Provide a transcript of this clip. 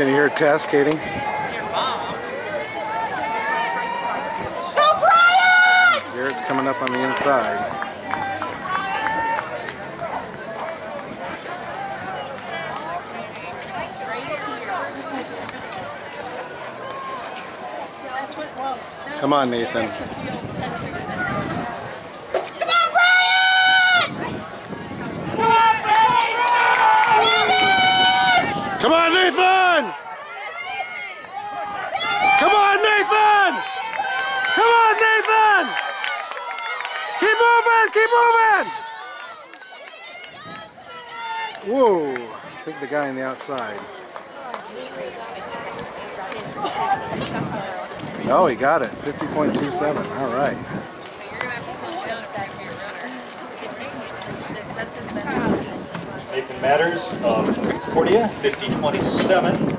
Can you hear Tess, Katie? Go, Brian! Garrett's coming up on the inside. Come on, Nathan. Come on, Brian! Come on, Nathan! Come on, Nathan! Come on, Nathan! Keep moving! Keep moving! Whoa! I think the guy on the outside. Oh, he got it. 50.27. All right. Matters of Concordia, 5027.